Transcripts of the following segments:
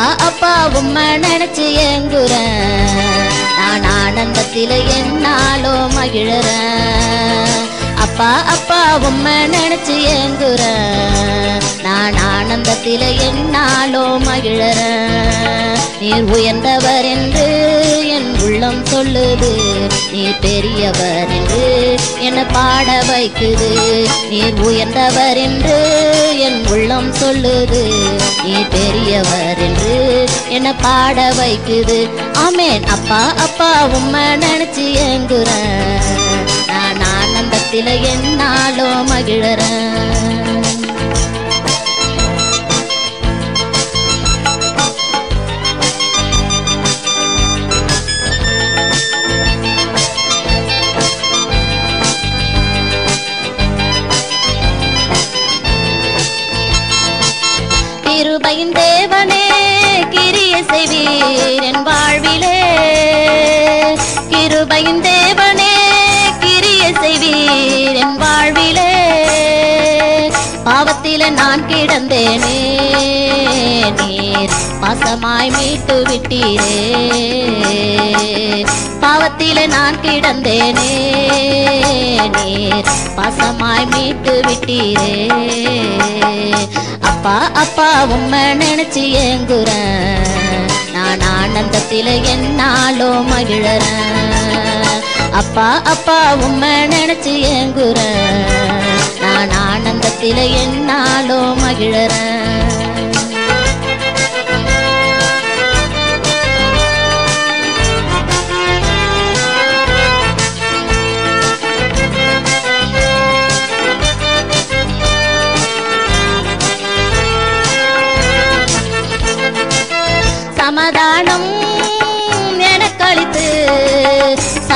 அப்பா உம்மை நினைச்சு ஏங்குறேன். நான் ஆனந்தத்தில என்னாலோ மகிழறேன். அப்பா அப்பா உம்மை நினைச்சு ஏங்குறேன். நான் ஆனந்தத்தில என்னாலோ மகிழறேன். நீர் உயர்ந்தவர் என்று உள்ளம் சொல்லுது. நீ பெரியவர் என்று என்னை பாட வைக்குது. நீர் உயர்ந்தவர் என்று என் உள்ளம் சொல்லுது. நீ பெரியவர் என்று என்னை பாட வைக்குது. ஆமேன். அப்பா அப்பா உம்மை நினைச்சு ஏங்குறேன். நான் ஆனந்தத்தில் என்னாலும் மகிழறேன். கிருபையின் தேவனே கிரிய செய்வீர் என் வாழ்விலே. பாவத்தில நான் கிடந்தேனே நீர் பாசமாய் மீட்டு விட்டீரே. பாவத்தில நான் கிடந்தேனே நீர் பாசமாய் மீட்டு விட்டீரே. அப்பா அப்பா உம்மை நினைச்சு ஏங்குறேன். நான் ஆனந்தத்தில என்னாலோ மகிழறேன். அப்பா அப்பா உம்மை நினைச்சு ஏங்குறேன். நான் ஆனந்தத்தில என்னாலோ மகிழறேன்.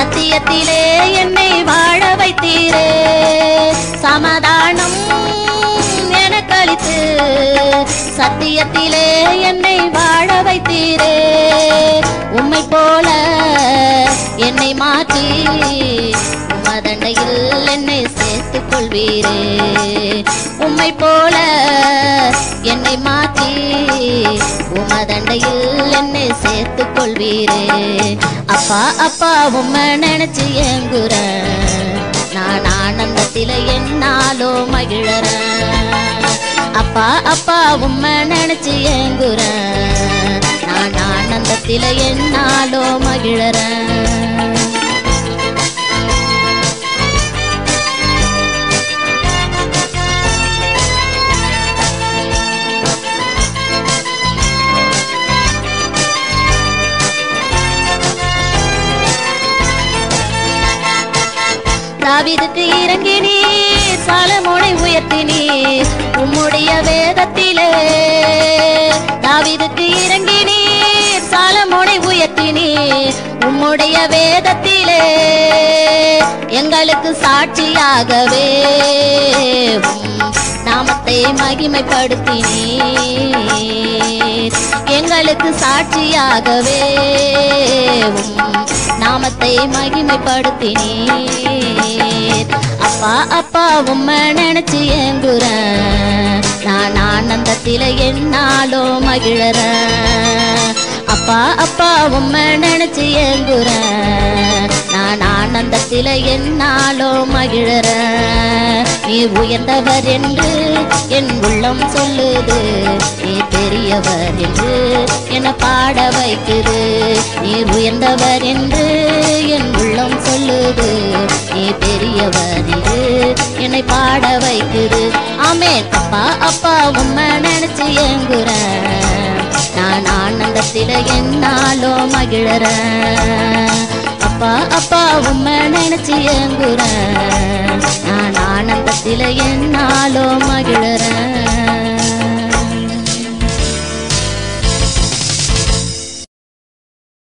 சத்தியத்திலே என்னை வாழ வைத்தீரே. சமாதானம் எனக்களித்து சத்தியத்திலே என்னை வாழ வைத்தீரே. உம்மை போல என்னை மாற்றி உமதண்டையில் என்னை சேர்த்துக் கொள்வீரே. உம்மை போல என்னை மாற்றி உமதண்டையில் என்னை சேர்த்துக் கொள்வீரே. அப்பா அப்பா உம்மை நினைச்சு ஏங்குறேன் நான் ஆனந்தத்தில என்னாலோ மகிழறேன் அப்பா அப்பா உம்மை நினைச்சு ஏங்குறேன் நான் ஆனந்தத்தில என்னாலோ மகிழறேன் தாவிதுக்கு இறங்கினீர் சாலமோனை உயர்த்தினீர் உம்முடைய வேதத்திலே. தாவிதுக்கு இறங்கினீர் சாலமோனை உயர்த்தினீர் உம்முடைய வேதத்திலே. எங்களுக்கு சாட்சியாகவே நாமத்தை மகிமைப்படுத்தினீர். எங்களுக்கு சாட்சியாகவே நாமத்தை மகிமைப்படுத்தினீர். அப்பா அப்பா உம்மை நினைச்சு ஏங்குறேன். நான் ஆனந்தத்தில என்னாலோ மகிழறேன். அப்பா அப்பா உம்மை நினைச்சு ஏங்குறேன். நான் ஆனந்தத்தில என்னாலோ மகிழறேன். நீ உயர்ந்தவர் என்று என் உள்ளம் சொல்லுது. நீ பெரியவர் என்று என பாட வைக்குது. நீ உயர்ந்தவர் என்று என் உள்ளம் சொல்லுது. நீ பெரியவர் என்று என்னை பாட வைக்குது. ஆமே அப்பா அப்பா உம்மை ஆனந்தத்தில என்னாலோ மகிழற. அப்பா அப்பா உண்மை நினைச்சு ஏங்குற. நான் ஆனந்தத்தில என்னாலோ மகிழறேன்